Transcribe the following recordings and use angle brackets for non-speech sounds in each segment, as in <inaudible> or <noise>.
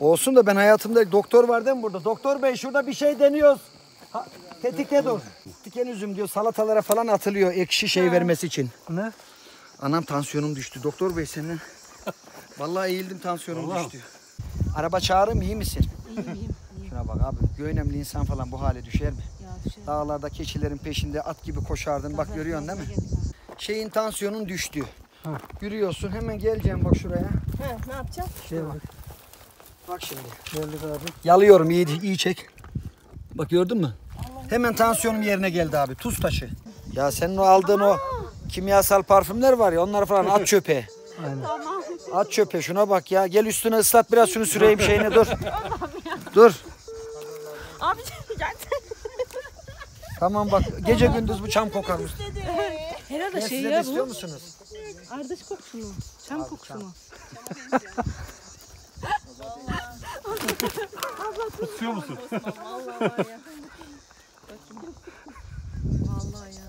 Olsun da ben hayatımda doktor var değil mi burada? Doktor bey şurada bir şey deniyoruz. Ha, tetikte dur. Diken üzüm diyor salatalara falan atılıyor ekşi şey vermesi için. Ne? Anam tansiyonum düştü. Doktor bey senin. Vallahi eğildim tansiyonum düştü. Araba çağırayım iyi misin? İyiyim iyiyim. Şuna bak abi. Göğnemli insan falan bu hale düşer mi? Ya. Dağlarda keçilerin peşinde at gibi koşardın. Bak görüyorsun değil mi? Şeyin tansiyonun düştü. Ha. Yürüyorsun hemen geleceğim bak şuraya. He, ne yapacağız? Şey var. Bak şimdi. Geldik abi. Yalıyorum iyi, iyi çek. Bak gördün mü? Hemen tansiyonum yerine geldi abi. Tuz taşı. Ya senin o aldığın o kimyasal parfümler var ya onları falan at çöpe. Aynen. At çöpe şuna bak ya. Gel üstüne ıslat biraz şunu süreyim şeyine dur. Dur. Abi. Tamam bak gece gündüz bu çam kokarmış. Herhalde şey ya istiyor bu. musunuz? Ardış kokusu mu? Çam kokusu mu? <laughs> Tutuyor musun? Vallahi ya.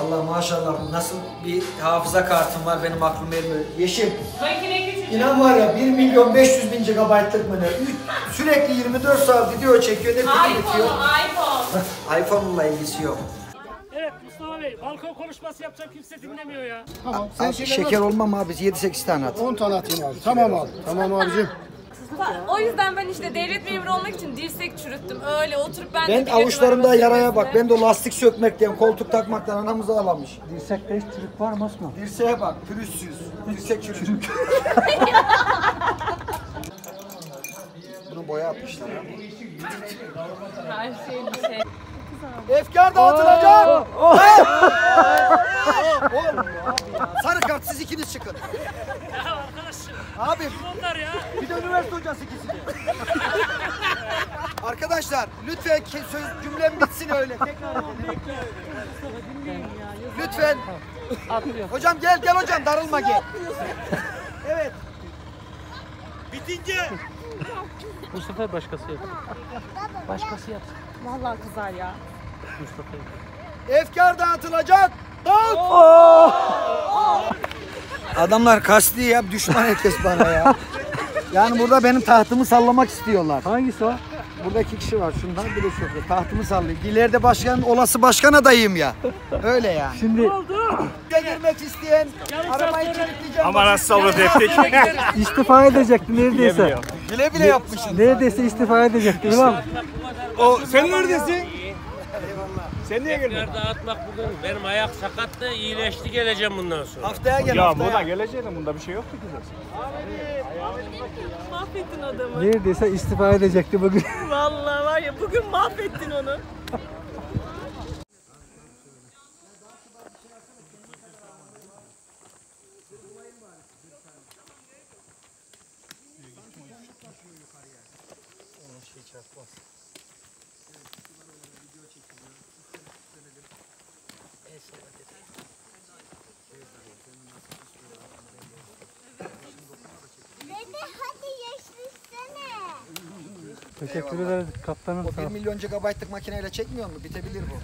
Allah maşallah nasıl bir hafıza kartım var benim aklım ermiyor. Yeşim. Makine. İnan var ya 1 milyon 500 bin gigabaytlık mı ne? Üç- Sürekli 24 saat video çekiyor ne film bitiyor. iPhone, iPhone. <laughs> iPhone'la ilgisi yok. Evet Mustafa Bey, balkon konuşması yapacağım kimse dinlemiyor ya. Tamam. Sen şeyleri şeker olmam abi 7-8 tane at. 10 tane atayım abi. Tamam abi. Tamam abicim. O yüzden ben işte devlet memuru olmak için dirsek çürüttüm. Öyle oturup ben de Ben bir avuçlarımda yaraya bak. Ben de o lastik sökmekten, koltuk takmaktan anamızı ağlamış. Dirsekte hiç çürük var mı Osman? Dirseğe bak, pürüzsüz. Dirsek çürük. Bunu boya atmışlar abi. Her şey bir şey. Efkar dağıtılacak. Oğlum abi ya. Sarı kart siz ikiniz çıkın. Ya arkadaşım, Abi onlar ya. bir de üniversite hocası ikisi de. Arkadaşlar lütfen ke- söz cümlem bitsin öyle. Tekrar edelim. Lütfen. Hocam gel gel hocam darılma gel. Evet. Bitince. Bu sefer başkası yap. Başkası yap. Vallahi kızar ya. Mustafa. Efkar dağıtılacak. Dağıt. Adamlar kasti yap düşman herkes bana ya. Yani burada benim tahtımı sallamak istiyorlar. Hangisi o? Burada iki kişi var şundan bir de şurada. Tahtımı sallıyor. İleride başkan olası başkan adayım ya. Öyle yani. Şimdi Buraya girmek isteyen arabayı kilitleyeceğim. Ama nasıl sabret ettik? istifa edecekti neredeyse. Bile bile yapmışsın. Neredeyse istifa edecekti ulan. O, sen neredesin? Sen niye geldin? Nerede atmak bugün? Benim ayak sakattı, iyileşti geleceğim bundan sonra. Haftaya gel Ya haftaya. buna geleceğim bunda bir şey yoktu ki zaten. Mahvettin adamı. Neredeyse istifa edecekti bugün. Vallahi var ya bugün mahvettin onu. <laughs> Dede hadi yaşlısana. Teşekkür ederiz kaptanım. O Sağ 1 ol. milyon gigabaytlık makineyle çekmiyor mu? Bitebilir bu.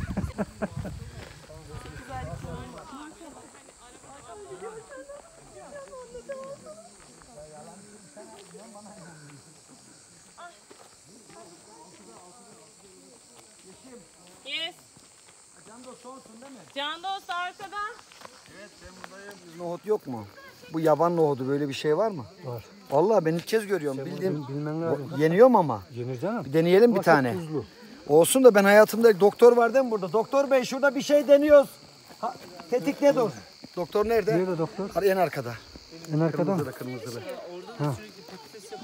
Yes. Can dost arkada. Nohut yok mu? Bu yaban nohudu böyle bir şey var mı? Var. Vallahi ben ilk kez görüyorum. Bildiğim Bil- Bilmen lazım. Yeniyorum ama. Yenir canım. Bir deneyelim Ama bir tane. tuzlu. Olsun da ben hayatımda doktor var değil mi burada? Doktor bey şurada bir şey deniyoruz. Ha, tetikte dur. Doktor nerede? Nerede doktor? En arkada. En arkada mı? Kırmızıda kırmızıda.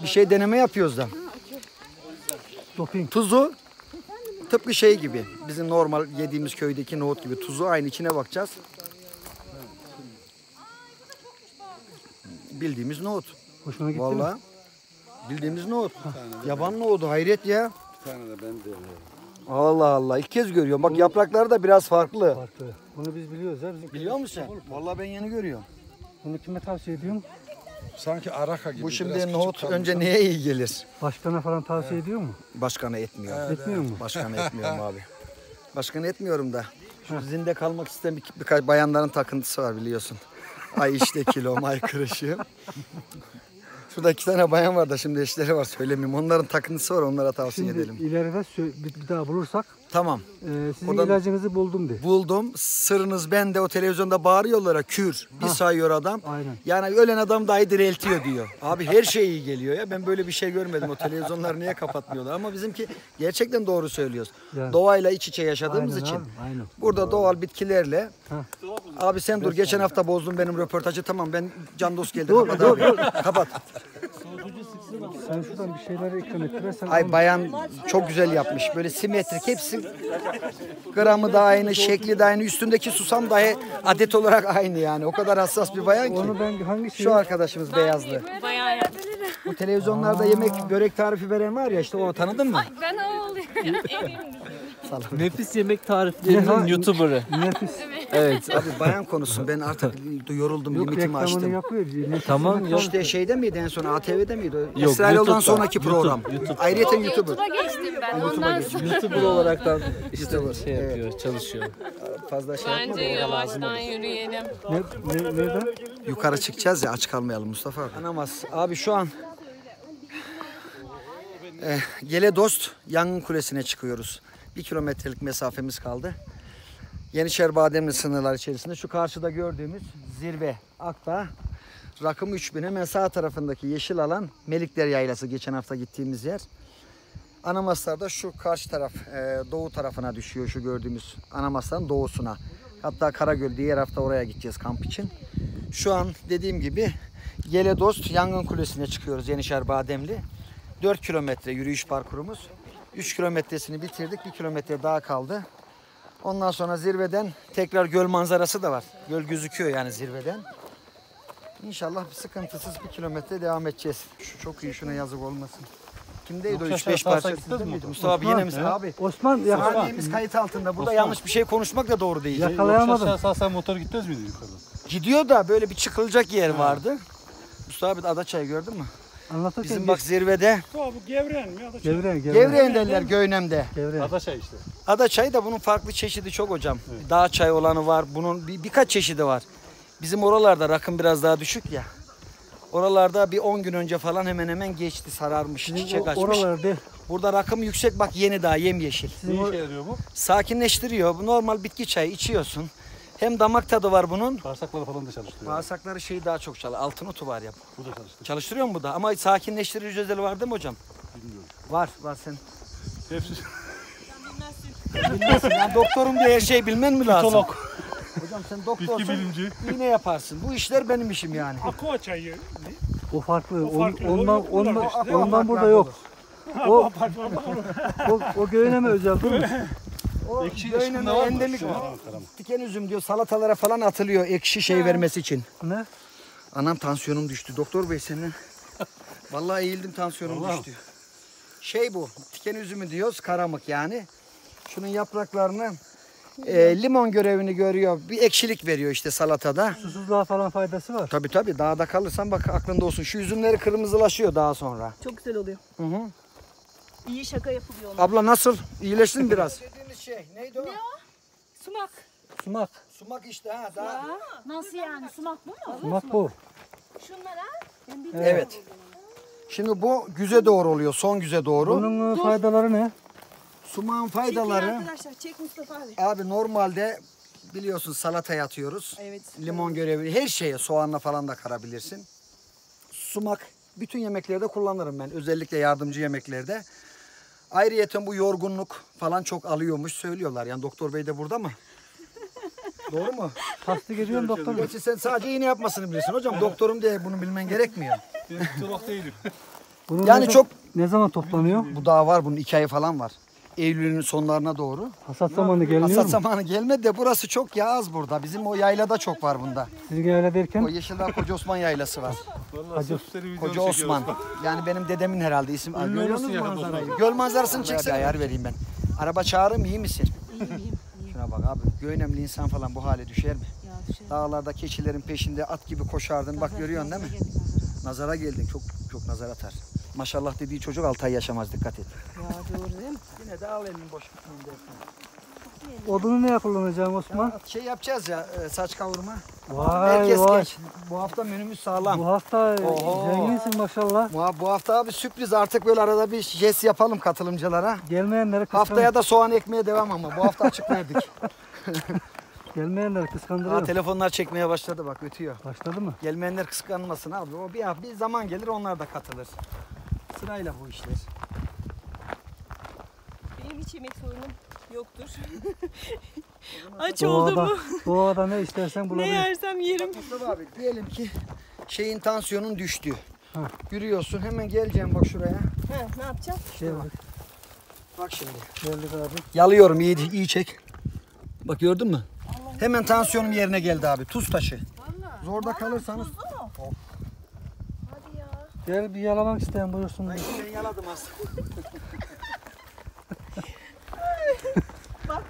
Bir şey deneme yapıyoruz da. Doping. Tuzu tıpkı şey gibi. Bizim normal yediğimiz köydeki nohut gibi tuzu aynı içine bakacağız. Bildiğimiz nohut. Hoşuna gitti mi? Vallahi. Bildiğimiz nohut. Yaban nohudu hayret ya. Allah Allah ilk kez görüyorum. Bak yaprakları da biraz farklı. Farklı. Bunu biz biliyoruz ya. Bizim. Biliyor musun? Vallahi ben yeni görüyorum. Bunu kime tavsiye ediyorsun? Sanki araka gibi. Bu biraz şimdi küçük nohut kalmış önce ama. neye iyi gelir? Başkana falan tavsiye ediyor mu? Başkana etmiyor. Etmiyor mu? Başkana <laughs> etmiyorum abi. Başkana etmiyorum da. Şu zinde kalmak isteyen bir, birkaç bayanların takıntısı var biliyorsun. Ay işte kilom, ay kırışığım. Şurada iki tane bayan var da şimdi eşleri var söylemeyeyim. Onların takıntısı var onlara tavsiye Şimdi edelim. ileride sö- bir, bir daha bulursak Tamam. e, sizin Oradan- ilacınızı buldum de. Buldum. Sırrınız bende o televizyonda bağırıyorlar kür. Bir sayıyor adam. Aynen. Yani ölen adam dahi diriltiyor diyor. Abi her şey iyi geliyor ya. Ben böyle bir şey görmedim. O televizyonları niye kapatmıyorlar? Ama bizimki gerçekten doğru söylüyoruz. Yani. Doğayla iç içe yaşadığımız Aynen için. abi, aynen. Burada doğal bitkilerle. Ha. Abi sen dur. Geçen hafta bozdun benim röportajı. Tamam ben can dost geldi. Dur, dur, abi. Kapat. Sen şuradan bir şeyler ikram ettirersen Ay bayan çok güzel yapmış. Böyle simetrik hepsi gramı da aynı, şekli de aynı. Üstündeki susam dahi adet olarak aynı yani. O kadar hassas bir bayan ki. onu ben hangi şey Şu arkadaşımız beyazlı. Bayağı Bu televizyonlarda yemek börek tarifi veren var ya işte o tanıdın mı? Ben o <laughs> oluyorum. <laughs> Nefis yemek tariflerinin YouTuber'ı. nefis Evet. Abi bayan konusu ben artık yoruldum yok limitimi aştım. yapıyor. Nefis Tamam, yok. İşte şeyde miydi en son ATV'de miydi? o? Yok, İsrail YouTube'da. sonraki YouTube, program. YouTube'da. Ayrıyeten YouTuber. YouTube'a geçtim ben. Ondan sonra YouTuber olaraktan işte şey evet. yapıyor, çalışıyor. Fazla şey yapma bence yavaştan yürüyelim. Ne, ne, neden? Yukarı çıkacağız ya aç kalmayalım Mustafa abi. Anamaz. Abi şu an eh, Gele Dost Yangın Kulesi'ne çıkıyoruz. Bir kilometrelik mesafemiz kaldı. Yenişehir Bademli sınırlar içerisinde şu karşıda gördüğümüz zirve Akdağ rakım 3000 hemen sağ tarafındaki yeşil alan Melikler Yaylası geçen hafta gittiğimiz yer. Anamaslar da şu karşı taraf e, doğu tarafına düşüyor şu gördüğümüz Anamasların doğusuna. Hatta Karagöl diğer hafta oraya gideceğiz kamp için. Şu an dediğim gibi Yele Dost Yangın Kulesi'ne çıkıyoruz Yenişehir Bademli. 4 kilometre yürüyüş parkurumuz. 3 kilometresini bitirdik. 1 kilometre daha kaldı. Ondan sonra zirveden tekrar göl manzarası da var. Göl gözüküyor yani zirveden. İnşallah sıkıntısız bir kilometre devam edeceğiz. Şu çok iyi şuna yazık olmasın. Kimdeydi o 3-5 parça? Mustafa abi yine misin abi? Osman ya, Saniyemiz kayıt altında. Burada yanlış bir şey konuşmak da doğru değil. yakalayamadım. Aşağı sen motor gitmez miydi yukarıda? Gidiyor da böyle bir çıkılacak yer vardı. Mustafa abi Adaçay'ı gördün mü? Anlatırken Bizim bak zirvede. Bu gevren mi da Gevren, gevren. Gevreğin derler Göynem'de. Gevren. Adaşa işte. Adaçayı da bunun farklı çeşidi çok hocam. Dağ çayı olanı var. Bunun bir, birkaç çeşidi var. Bizim oralarda rakım biraz daha düşük ya. Oralarda bir 10 gün önce falan hemen hemen geçti, sararmış, çiçek O- açmış. Oralarda Burada rakım yüksek bak yeni daha yemyeşil. Ne işe yarıyor bu? Sakinleştiriyor. Bu normal bitki çayı içiyorsun. Hem damak tadı var bunun. Bağırsakları falan da çalıştırıyor. Bağırsakları şeyi daha çok çalıyor. Altın otu var ya. Bu da çalıştırıyor. Çalıştırıyor mu bu da? Ama sakinleştirici özelliği var değil mi hocam? Bilmiyorum. Var, var sen. Hepsi Bilmezsin. Yani doktorum diye her şeyi bilmen mi lazım? Tolog. Hocam sen Bitki doktorsun. bilimci. İğne yaparsın. Bu işler benim işim yani. Aqua çayı. o farklı. O farklı, On- ondan ondan, işte. ondan burada yok. O, o, o göğneme özel değil <laughs> mi? O Ekşi ışkında var mı? endemik o. Ankara'da. Diken üzüm diyor salatalara falan atılıyor ekşi şey vermesi için. Ne? Anam tansiyonum düştü. Doktor bey senin. <laughs> Vallahi eğildim tansiyonum Vallahi. düştü. Şey bu diken üzümü diyoruz karamık yani. Şunun yapraklarını e, limon görevini görüyor. Bir ekşilik veriyor işte salatada. Susuzluğa falan faydası var. Tabii tabii dağda kalırsan bak aklında olsun. Şu üzümleri kırmızılaşıyor daha sonra. Çok güzel oluyor. Hı hı. İyi şaka yapılıyor ona. Abla nasıl? İyileştin biraz? <laughs> Dediğimiz şey neydi o? Sumak. Sumak. Sumak işte ha. Daha... Nasıl yani? Sumak bu mu? Sumak bu. Şunlara. Evet. Şimdi bu güze doğru oluyor. Son güze doğru. Bunun e, faydaları ne? Sumağın faydaları Arkadaşlar çek Mustafa abi. abi normalde biliyorsun salataya atıyoruz. Evet. Limon görevi her şeye soğanla falan da karabilirsin. Sumak bütün yemeklerde kullanırım ben. Özellikle yardımcı yemeklerde. Ayrıyeten bu yorgunluk falan çok alıyormuş söylüyorlar. Yani doktor bey de burada mı? <laughs> Doğru mu? Tasdik ediyorum doktor. bey. Gerçi sen sadece iğne yapmasını bilirsin hocam. Doktorum diye bunu bilmen gerekmiyor. Ben değilim. Bunun Yani ne, çok- ne zaman toplanıyor? Bu daha var bunun iki ayı falan var. Eylül'ün sonlarına doğru. Hasat zamanı gelmiyor Hasat mu? zamanı gelmedi de burası çok ya az burada. Bizim o yaylada çok var bunda. Sizin O derken Yeşildağ Koca Osman yaylası var. Vallahi Koca Osman. çekiyoruz. Yani benim dedemin herhalde isim. Aa, Görüyor musun manzarayı? Osman? Göl manzarasını çeksene. Ayar vereyim ben. Araba çağırayım iyi misin? İyiyim Şuna bak abi. Göynemli insan falan bu hale düşer mi? Dağlarda keçilerin peşinde at gibi koşardın. Bak görüyorsun değil mi? Nazara geldin. Çok çok nazar atar. Maşallah dediği çocuk 6 ay yaşamaz dikkat et. Ya doğru değil mi? Yine de al elini boş gitmeyin dersin. Odunu ne kullanacağım Osman? Şey yapacağız ya e, saç kavurma. Vay Herkes vay. genç. Bu hafta menümüz sağlam. Bu hafta Oho. zenginsin maşallah. Bu, bu hafta abi sürpriz artık böyle arada bir jest yapalım katılımcılara. Gelmeyenleri kıskan... Haftaya da soğan ekmeye devam ama bu hafta açık verdik. <laughs> Gelmeyenleri Aa, kıskandırıyorum. telefonlar çekmeye başladı bak ötüyor. Başladı mı? Gelmeyenler kıskanmasın abi. O bir, bir zaman gelir onlar da katılır. Sırayla bu işler. Benim hiç yemek sorunum yoktur. <laughs> Aç Doğada, mu? doğada ne istersen Ne bulabilirsin. yersem yerim. Mustafa abi diyelim ki şeyin tansiyonun düştü. Ha. Yürüyorsun hemen geleceğim bak şuraya. Ha, ne yapacağım? Şey bak, Bak şimdi. geldik abi. Yalıyorum iyi, iyi çek. Bak gördün mü? Hemen tansiyonum yerine geldi abi. Tuz taşı. Zorda kalırsanız. Hadi ya. Gel bir yalamak isteyen buyursun. Ben ben yaladım aslında. <laughs> Bak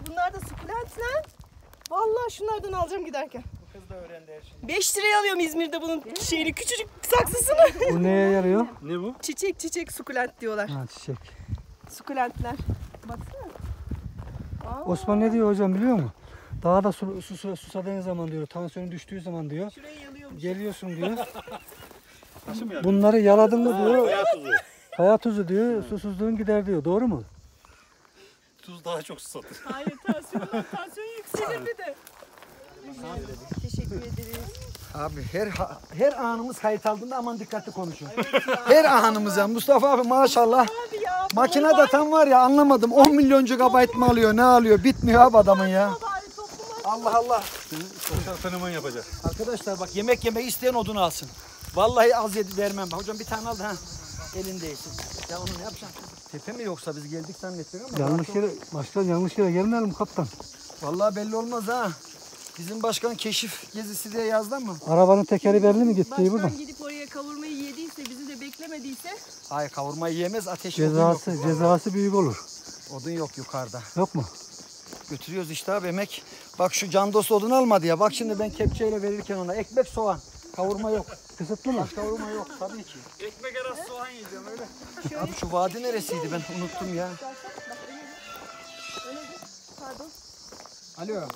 da sukulent lan. Vallahi şunlardan alacağım giderken. Kız da öğrendi her şeyi. 5 liraya alıyorum İzmir'de bunun şeyini küçücük saksısını. Bu neye yarıyor? <laughs> Ne bu? çiçek çiçek sukulent diyorlar. Ha çiçek. Sukulentler. Baksana. Aa, Osman ne diyor hocam biliyor musun? Dağda su, su, su, susadığın zaman diyor, tansiyonun düştüğü zaman diyor. Şurayı yalıyormuş. Geliyorsun diyor. Bunları yaladın mı diyor. Kaya tuzu. Kaya tuzu diyor, susuzluğun gider diyor. Doğru mu? Tuz daha çok susatır. <laughs> Hayır tansiyon, tansiyon yükselir bir de. Teşekkür ederiz. Abi her her anımız kayıt altında aman dikkatli konuşun. <laughs> her anımız ya. Mustafa abi maşallah. Abi ya. Makine de tam var ya anlamadım. 10 milyon GB mı alıyor ne alıyor bitmiyor abi adamın ya. Allah Allah. Sosyal fenomen yapacak. Arkadaşlar bak yemek yemeyi isteyen odunu alsın. Vallahi az yedi vermem. Hocam bir tane al da ha. Elindeysin. Ya onu ne yapacaksın? Tepe mi yoksa biz geldik zannettik ama. Yanlış yere, başkan yanlış yere gelmeyelim kaptan. Vallahi belli olmaz ha. Bizim başkan keşif gezisi diye yazdı ama. Arabanın tekeri belli mi gittiği buradan? başkan gidip oraya kavurmayı yediyse, bizi de beklemediyse Ay kavurmayı yemez ateş odun yok. Cezası, cezası büyük olur. Odun yok yukarıda. Yok mu? Götürüyoruz işte abi emek. Bak şu can dostu odun almadı ya. Bak şimdi ben kepçeyle verirken ona ekmek soğan. Kavurma yok. Kısıtlı mı? Kavurma yok tabii ki. Ekmek arası soğan yiyeceğim öyle. Abi şu vadi neresiydi ben unuttum ya. pardon Alo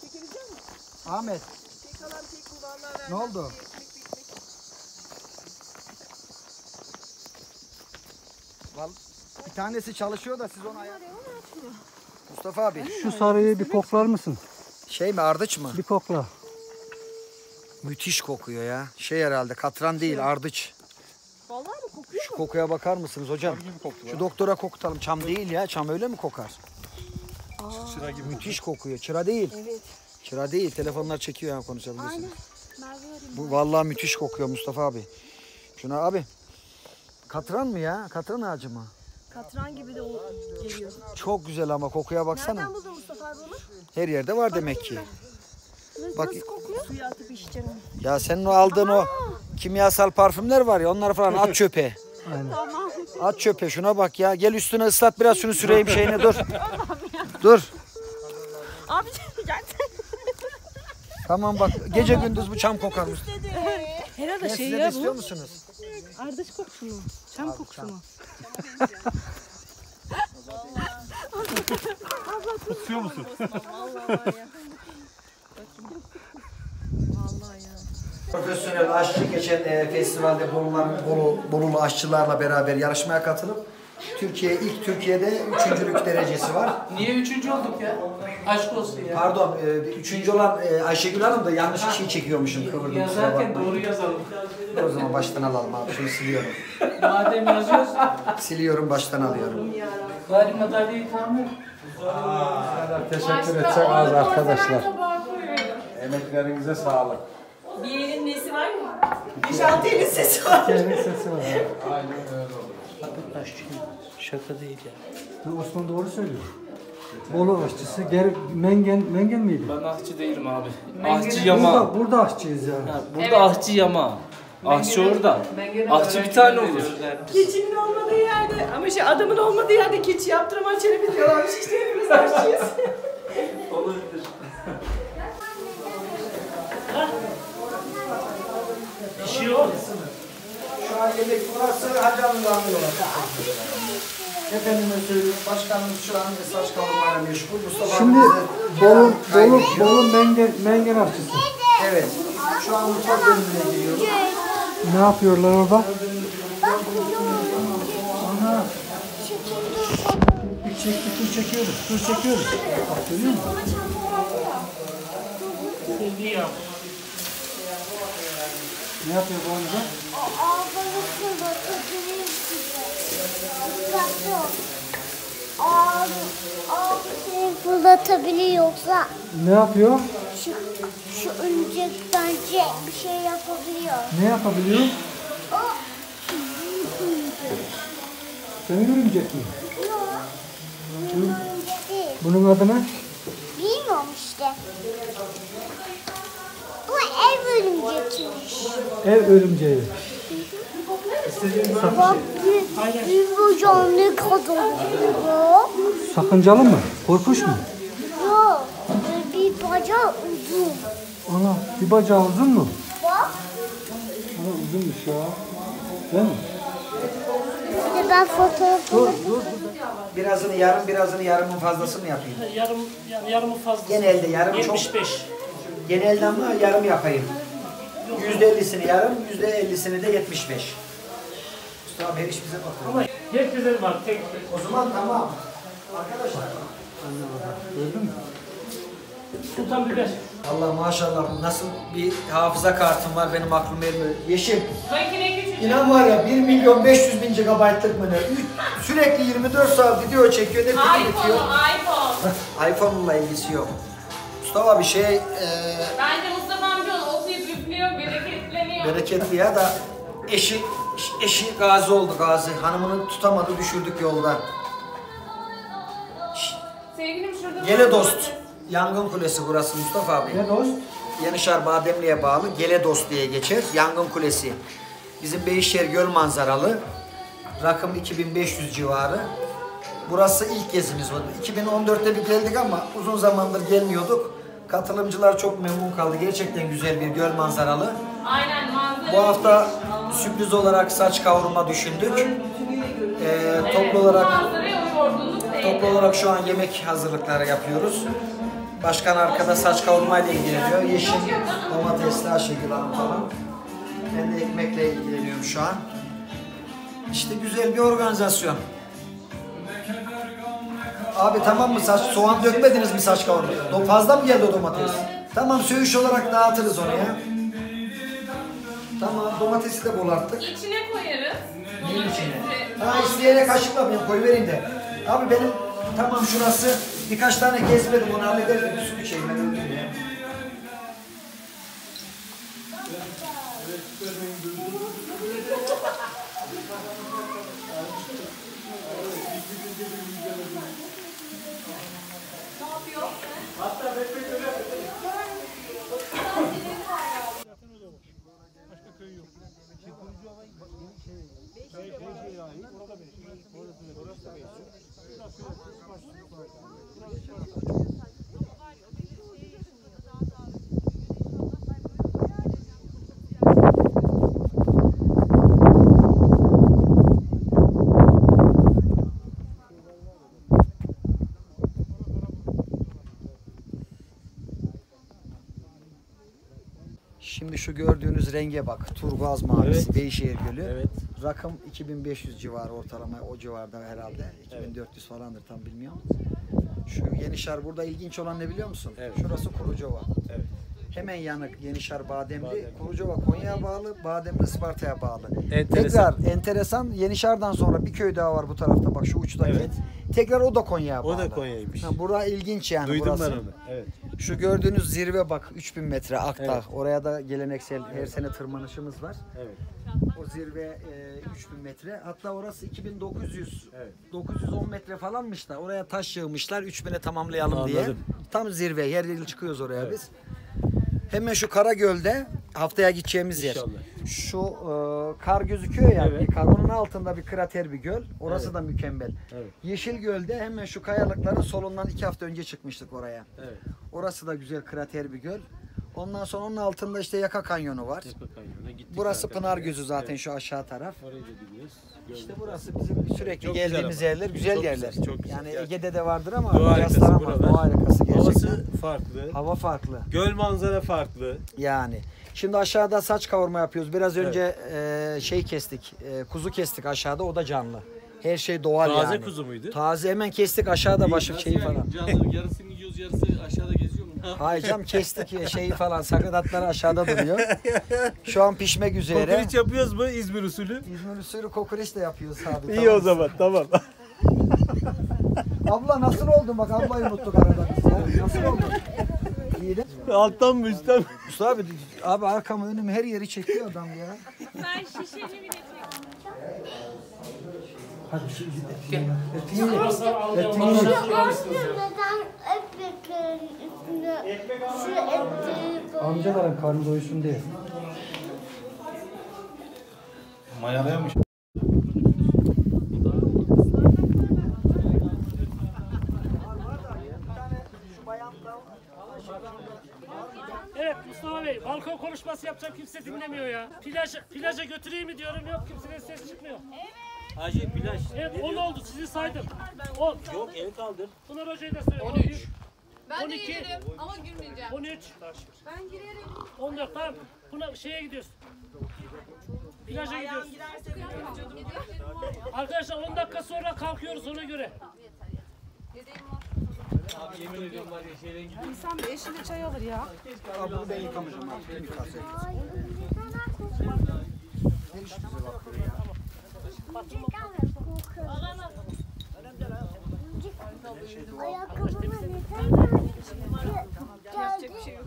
çekebilecek misin? Ahmet Tek alan tek ver. ne oldu? Val bir tanesi çalışıyor da siz onu ayar. Mustafa abi Şu sarıyı bir koklar mısın? şey mi ardıç mı? Bir kokla. Müthiş kokuyor ya. Şey herhalde katran değil ardıç. Vallahi mi kokuyor Şu kokuya bakar mısınız hocam? Şu doktora kokutalım. Çam değil ya. Çam öyle mi kokar? Çıra gibi. Müthiş kokuyor. Çıra değil. Evet. Çıra değil. Telefonlar çekiyor ya konuşabilirsiniz. Aynen. Merve arayayım. Bu vallahi müthiş kokuyor Mustafa abi. Şuna abi. Katran mı ya? Katran ağacı mı? Katran gibi de o geliyor. Çok güzel ama kokuya baksana. Nereden buldun Mustafa abi onu? Her yerde var demek ki. Nasıl, Bak- nasıl kokuyor? Suya atıp onu. Ya senin o aldığın o kimyasal parfümler var ya onları falan at çöpe. Aynen. At çöpe şuna bak ya. Gel üstüne ıslat biraz şunu süreyim şeyine dur. <laughs> Dur. Abi gel. Tamam bak gece gündüz bu çam kokar. Herhalde şey ya istiyor bu. musunuz? Ardış kokusu mu? Çam kokusu mu? Tutuyor musun? <laughs> Vallahi var ya. Vallahi ya. Profesyonel aşçı geçen e, festivalde Bolular, Bolu, Bolulu aşçılarla beraber yarışmaya katılıp Türkiye ilk Türkiye'de üçüncülük derecesi var. Niye üçüncü olduk ya? Aşk olsun ya. Pardon, e, üçüncü olan e, Ayşegül Hanım da yanlış kişiyi çekiyormuşum kıvırdım. Yazarken doğru yazalım. O zaman baştan alalım abi. Şunu siliyorum. Madem yazıyoruz, Siliyorum baştan alıyorum. bari madalyayı tamir. Teşekkür edecek az arkadaşlar. Emeklerinize sağlık. Bir elin nesi var mı? 5-6 elin sesi var. Kendi sesi var. Aşçı şaka değil ya. Bu Osman doğru söylüyor. Bolu aşçısı. Ger Mengen, Mengen miydi? Ben ahçı değilim abi. Ahçı yama. Burada, burada aşçıyız yani. Ha, burada ahçı yama. Ahçı orada. Ahçı bir tane olur. Keçinin olmadığı yerde ama şey adamın olmadığı yerde keçi yaptıraman çelebi diyorlarmış işte hepimiz aşçıyız. <laughs> Şu an yemek burası hacı alıyorlar. Efendime söylüyorum başkanımız şu an saç kavurmayla meşgul. Mustafa Şimdi Bolu, Bolu. Bolu mengen, mengen aşçısı. Evet. Şu an mutfak bölümüne giriyoruz. Ne yapıyorlar orada? Ana. Bir çekti, tur çekiyoruz, tur çekiyoruz. Bak görüyor musun? Ne yapıyor bu arada? Abi, abi seni fırlatabiliyorsa Ne yapıyor? şu, şu örümcekten ce- bir şey yapabiliyor. Ne yapabiliyor? O Seni örümcek mi? yok. Örümcek değil. Bunun adı ne? Bilmiyorum işte. Bu ev örümcekmiş. Ev örümceği. Bak bir, bacağım ne kadar uzun. Sakıncalı mı? Korkuş mu? Yok. Bir bacağı uzun. Ana bir bacağı uzun mu? Bak. Ana uzunmuş ya. Değil mi? Bir de ben fotoğrafını Birazını yarım, birazını yarımın fazlası mı yapayım? Yarım, yani yarımı fazla. Genelde yarım çok. 75. Genelde ama yarım yapayım. Yüzde ellisini yarım, yüzde ellisini de yetmiş beş. Mustafa abi her iş bize bakıyor. Ama herkese var tek tek. O zaman tamam. Arkadaşlar. Gördün mü? Sultan biber. Allah maşallah nasıl bir hafıza kartım var benim aklım ermiyor. Yeşim. İnan var ya 1 milyon 500 bin gigabaytlık mı ne? Sürekli 24 saat video çekiyor ne bitiyor. iPhone, iPhone. <laughs> iPhone'la ilgisi yok. Mustafa abi şey e, Bence Mustafa amca onu okuyup üflüyor, bereketleniyor. bereketli ya da eşi eşi gazi oldu gazi. Hanımını tutamadı düşürdük yolda. Sevgilim şurada... Gele Dost. Yangın kulesi burası Mustafa abi. Ne dost? Yenişar Bademli'ye bağlı Gele Dost diye geçer. Yangın kulesi. Bizim Beyşehir Göl manzaralı. Rakım 2500 civarı. Burası ilk gezimiz oldu. 2014'te bir geldik ama uzun zamandır gelmiyorduk. Katılımcılar çok memnun kaldı. Gerçekten güzel bir göl manzaralı. Aynen manzara. Bu hafta sürpriz olarak saç kavurma düşündük. Ee, toplu olarak. Toplu olarak şu an yemek hazırlıkları yapıyoruz. Başkan arkada saç kavurmayla ilgileniyor. Yeşil, domatesli, Ayşegül Hanım falan. Ben de ekmekle ilgileniyorum şu an. İşte güzel bir organizasyon. Abi tamam mı saç soğan dökmediniz mi saç kavurma? Do- Fazla mı geldi o domates? Tamam söğüş olarak dağıtırız onu ya. Tamam domatesi de bol attık. İçine koyarız. Neyin içine? Ha isteyene kaşıkla ben koyuvereyim de. Abi benim tamam şurası birkaç tane gezmedim onu hallederiz de bir sürü şey ben öldüm ya. Şu gördüğünüz renge bak. Turkuaz mavisi Beyşehir Gölü. Evet. Rakım 2500 civarı ortalama o civarda herhalde. 2400 falandır tam bilmiyorum. Şu Yenişar burada ilginç olan ne biliyor musun? Evet. Şurası Kurucova. Evet. Hemen yanık Yenişar Bademli, Bademli. Kurucova Konya'ya bağlı, Bademli Isparta'ya bağlı. Enteresan. Tekrar enteresan Yenişar'dan sonra bir köy daha var bu tarafta bak şu uçtaki. Evet. Tekrar o da Konya'ya bağlı. O da Konya'ymış. Ha, bura ilginç yani Duydum burası. ben onu. Evet. Şu gördüğünüz zirve bak 3000 metre Akdağ. Evet. Oraya da geleneksel her sene tırmanışımız var. Evet. O zirve e, 3000 metre. Hatta orası 2900 Evet. 910 metre falanmış da oraya taş yığmışlar 3000'e tamamlayalım diye. Anladım. Tam zirve her yıl çıkıyoruz oraya biz. Hemen şu Karagöl'de haftaya gideceğimiz yer. İnşallah. Şu e, kar gözüküyor ya Evet. bir kar. Onun altında bir krater bir göl. Orası Evet. da mükemmel. Evet. Yeşil Göl'de hemen şu kayalıkların solundan iki hafta önce çıkmıştık oraya. Evet. Orası da güzel krater bir göl. Ondan sonra onun altında işte Yaka Kanyonu var. Burası Pınar Gözü zaten şu aşağı taraf. İşte burası bizim sürekli Çok güzel geldiğimiz ama. yerler, güzel Çok yerler. güzel, çok güzel. Yani. Ege'de de vardır ama Doğa harikası buralar. Doğa harikası gerçekten. Havası farklı. Hava farklı. Göl manzara farklı. Yani. Şimdi aşağıda saç kavurma yapıyoruz. Biraz önce e, şey kestik. e, kuzu kestik aşağıda. O da canlı. Her şey doğal Taze yani. kuzu muydu? Taze hemen kestik aşağıda başı şeyi falan. Canlı yarısını canım kestik şeyi falan. Sakatatları aşağıda duruyor. Şu an pişmek üzere. Kokoreç yapıyoruz mu İzmir usulü? İzmir usulü kokoreç de yapıyoruz abi. İyi tamam. o zaman tamam. <laughs> Abla nasıl oldu bak ablayı unuttuk arada biz ya. Nasıl oldu? İyi de. Alttan mı üstten mi? Usta abi, abi arkamı önümü her yeri çekiyor adam ya. Ben şişemi bile. Hadi şu etini, etini, neden ekmeklerin üstüne şu? Amcaların karnı doysun diye. Mayalayamış. Evet Mustafa Bey balkon konuşması yapacağım kimse dinlemiyor ya. Plaj, plaja götüreyim mi diyorum yok kimsenin ses çıkmıyor. Hacı plaj. Evet 10 oldu sizi saydım. 10. Yok el kaldır. Pınar Hoca'yı da söyle. 13. Ben 12. de gelirim ama gülmeyeceğim. 13. Ben girerim. 14 tamam. Pınar şeye gidiyoruz. Plaja gidiyoruz. Arkadaşlar 10 dakika sonra kalkıyoruz ona göre. İnsan bir eşine çay alır ya. Abi bunu ben yıkamayacağım abi. Bir kase. Ayakkabıma neden geldi?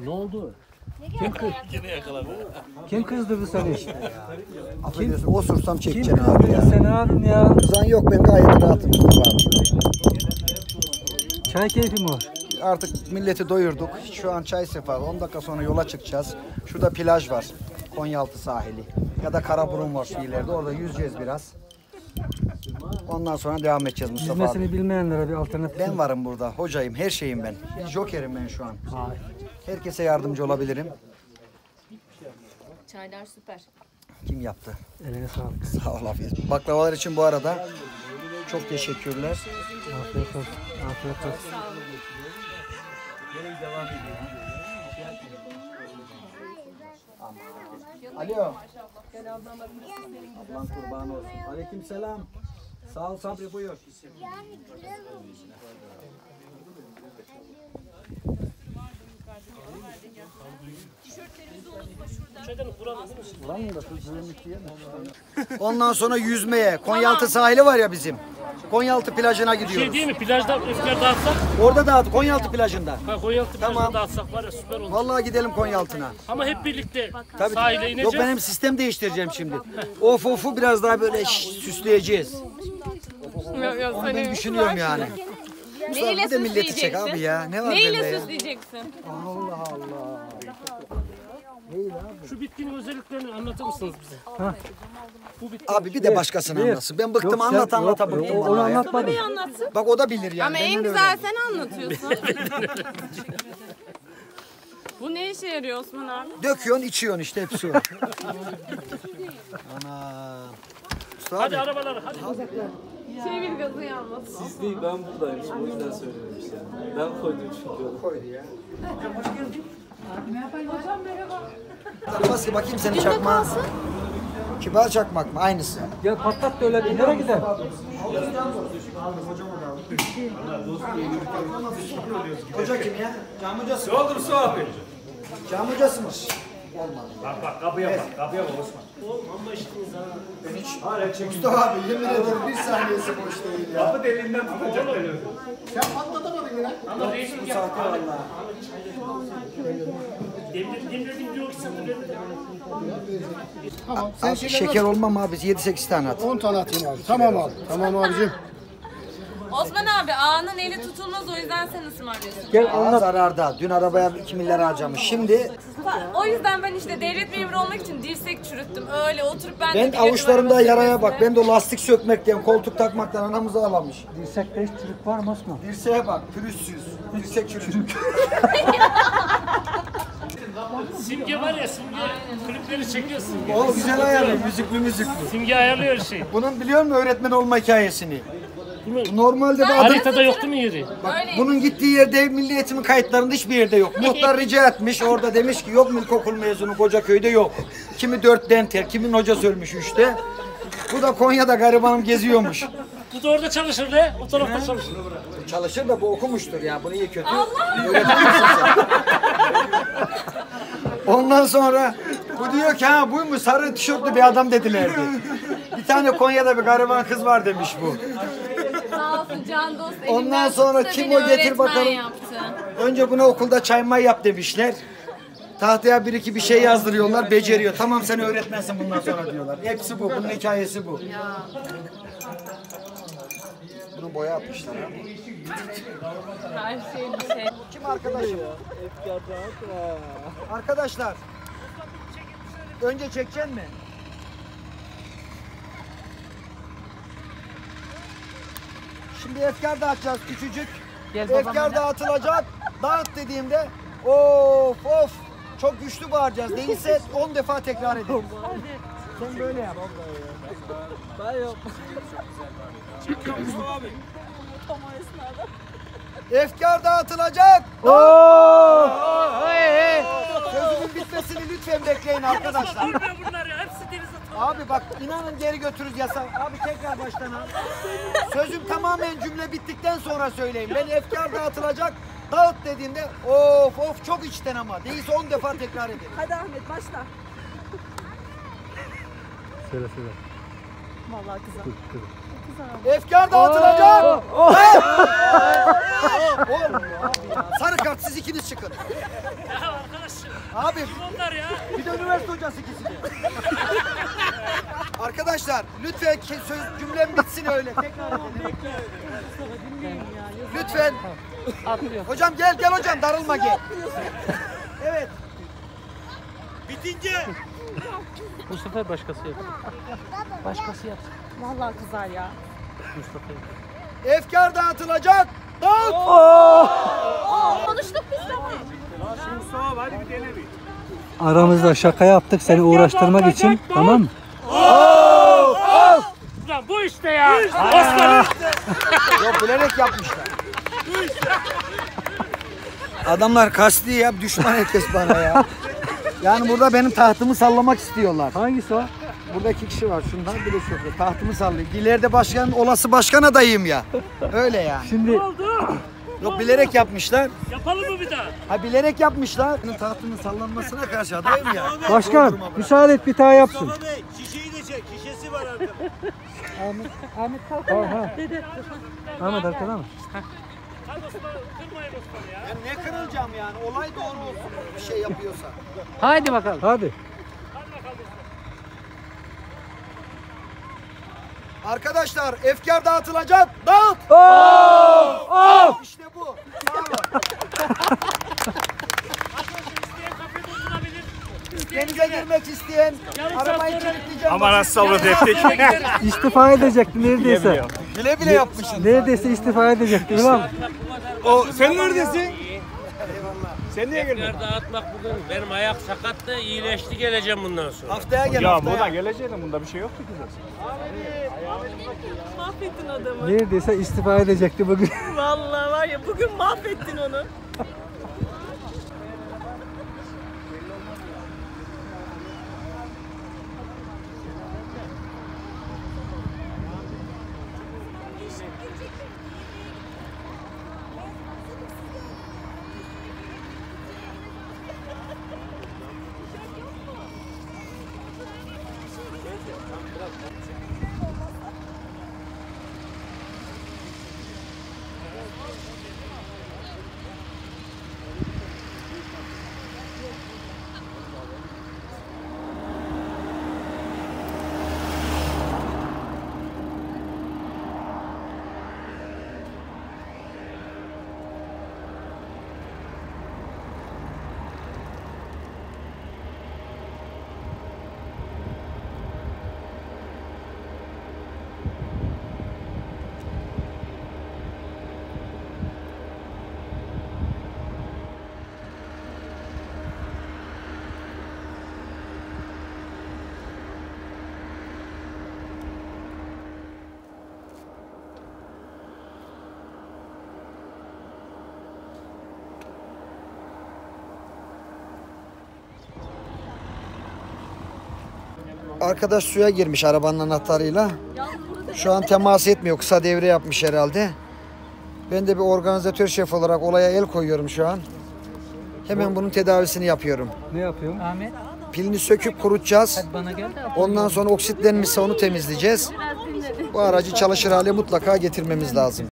Ne oldu? Kim kızdırdı seni? Affedersin osursam çekeceksin abi ya. Sen abim ya. Kızan yok ben gayet rahatım. Çay keyfi mi var? Artık milleti doyurduk. Şu an çay sefer. 10 dakika sonra yola çıkacağız. Şurada plaj var. Konyaaltı sahili. Ya da Karaburun var şu ileride. Orada yüzeceğiz biraz. Ondan sonra devam edeceğiz Mustafa abi. Yüzmesini bilmeyenlere bir alternatif. Ben varım burada. Hocayım. Her şeyim ben. Jokerim ben şu an. Herkese yardımcı olabilirim. Çaylar süper. Kim yaptı? Eline sağlık. Sağ ol afiyet. Baklavalar için bu arada çok teşekkürler. Afiyet olsun. Afiyet olsun. Alo. Ablan kurban olsun. Aleyküm selam. Sağ ol Sabri buyur. Yani gülemem. Ondan sonra yüzmeye. Konyaaltı sahili var ya bizim. Konyaaltı plajına Şey gidiyoruz. değil mi plajda öfkeler dağıtsak? Orada dağıt Konyaaltı plajında. Ha Konyaaltı Tamam. dağıtsak var ya süper olur. Vallahi gidelim Konyaaltı'na. Ama hep birlikte Tabii. sahile Yok ineceğiz. benim sistem değiştireceğim şimdi. Of of'u biraz daha böyle şş, süsleyeceğiz. Yok yok Onu ben düşünüyorum yani. Neyle Bir de milleti çek abi ya. Ne var bende Neyle ya? süsleyeceksin? Allah Allah. Şu bitkinin özelliklerini anlatır mısınız bize? Bu bitki Abi bir de başkasını anlatsın. Ben bıktım Yok, sen- anlat anlata yok, bıktım. Onu vallahi ya. anlatmadım. Anlatsın. Bak o da bilir yani. Ama en benden güzel sen anlatıyorsun. Bu ne işe yarıyor Osman abi? Döküyorsun içiyorsun işte hepsi o. Ana. Mustafa Hadi abi. arabalar hadi. Çevir gazı yanmasın. Siz değil ben buradayım. O yüzden söylemiş yani. Ben koydum çünkü onu. koydu ya. Bas bakayım senin çakma. Kibar çakmak mı? Aynısı. Gel patlat da öyle bir nereye gider? Hoca kim ya? Cam hocası. Ne olur su abi. Cam hocasınız. Bak bak kapıya bak. Kapıya bak Osman. Ben hiç... Mustafa abi yemin ederim bir saniyesi boş değil ya. Kapı deliğinden tutacak beni. Sen patlatamadın ya. Bu saatte valla. Demir, demir diyor ki Abi şeker olmam abi 7-8 tane at. 10 tane atayım abi. Tamam abi. Tamam abicim. Osman abi ağanın eli tutulmaz o yüzden sen ısmarlıyorsun. Gel Aa, anlat. zararda. Dün arabaya 2 milyar harcamış. Şimdi O yüzden ben işte devlet memuru olmak için dirsek çürüttüm. Öyle oturup ben de ben avuçlarımda yaraya bak. Ben de o lastik sökmekten, koltuk takmaktan anamızı ağlamış. Dirsekte hiç çürük var mı Osman? Dirseğe bak, pürüzsüz. Dirsek çürük. <laughs> Simge var ya simge klipleri çekiyor simge. O güzel ayarlıyor. Müzikli müzikli. Simge ayarlıyor her şeyi. Bunun biliyor musun öğretmen olma hikayesini? Normalde bu adam... Haritada yoktu mu yeri? Bak bunun gittiği yerde milli eğitimin kayıtlarında hiçbir yerde yok. Muhtar rica etmiş orada demiş ki yok mu ilkokul mezunu Kocaköy'de yok. Kimi dört dentel, kimin hocası ölmüş üçte. Bu da Konya'da garibanım geziyormuş. Bu da orada çalışır ne? O tarafta çalışır. Çalışır da bu okumuştur ya. Bunu iyi kötü. Sen? Ondan sonra bu diyor ki ha bu mu sarı tişörtlü bir adam dedilerdi. Bir tane Konya'da bir gariban kız var demiş bu. Sağ olsun can dost Ondan elimden sonra tuttu da kim beni o getir öğretmen bakalım. Yaptı. Önce buna okulda çay may yap demişler. Tahtaya bir iki bir şey yazdırıyorlar, beceriyor. Tamam sen öğretmensin bundan sonra diyorlar. Hepsi bu, bunun hikayesi bu. Bunu boya atmışlar ha. Her şey bir şey. Kim arkadaşım? Arkadaşlar. Önce çekeceksin mi? Şimdi efkar dağıtacağız küçücük. efkar dağıtılacak. Dağıt dediğimde of of çok güçlü bağıracağız. Değilse 10 defa tekrar ederiz. Sen böyle yap. Efkar dağıtılacak. Sözümün bitmesini lütfen bekleyin arkadaşlar. Abi bak inanın geri götürürüz yasa. Abi tekrar baştan al. Sözüm tamamen cümle bittikten sonra söyleyeyim. Ben efkar dağıtılacak. Dağıt dediğimde of of çok içten ama. Değilse 10 defa tekrar edelim. Hadi Ahmet başla. Söyle söyle. Vallahi kızım. Efkar dağıtılacak. Oğlum abi ya. Sarı kart siz ikiniz çıkın. Ya arkadaşım. Abi Onlar ya. bir de üniversite hocası ikisi de. Arkadaşlar lütfen söz cümlem bitsin öyle. <laughs> Tekrar edelim. Lütfen. Hocam gel gel hocam darılma gel. <laughs> Evet. Bu sefer başkası yap. Başkası yap. Vallahi kızar ya. Mustafa yap. Efkar dağıtılacak. Dağıt. Konuştuk biz de. Aramızda şaka yaptık seni uğraştırmak için. Tamam mı? Ulan bu işte ya. Osman. Yok bilerek yapmışlar. Adamlar kasti yap düşman herkes bana ya. Yani burada benim tahtımı sallamak istiyorlar. Hangisi o? Burada iki kişi var şundan biri şurada. Tahtımı sallıyor. İleride başkan olası başkan adayım ya. Öyle yani. Şimdi oldu? Yok bilerek yapmışlar. Yapalım mı bir daha? Ha bilerek yapmışlar. Benim tahtımın sallanmasına karşı adayım ya. başkan müsaade et bir tane yapsın. Çek. Şişesi var arkada. Ha. Ahmet arkada mı? Hadi Osman kırmayın Osman'ı ya. Ya ne kırılacağım yani? Olay doğru olsun bir şey yapıyorsa. Haydi bakalım. Hadi. Arkadaşlar efkar dağıtılacak. Dağıt. İşte bu. <laughs> Denize girmek isteyen arabayı kilitleyeceğim. Ama nasıl sabret ettik. İstifa edecekti neredeyse. Bile bile yapmışım. Neredeyse istifa edecekti ulan. O sen neredesin? Sen niye gelmedin? Yer dağıtmak bugün. Benim ayak sakattı. iyileşti geleceğim bundan sonra. Haftaya gel Ya haftaya. buna geleceğine bunda bir şey yoktu ki zaten. Mahvettin adamı. Neredeyse istifa edecekti bugün. Vallahi var ya bugün mahvettin onu. Arkadaş suya girmiş arabanın anahtarıyla. Şu an temas etmiyor. Kısa devre yapmış herhalde. Ben de bir organizatör şef olarak olaya el koyuyorum şu an. Hemen bunun tedavisini yapıyorum. Ne yapıyorsun? Ahmet Pilini söküp kurutacağız. Ondan sonra oksitlenmişse onu temizleyeceğiz. Bu aracı çalışır hale mutlaka getirmemiz lazım.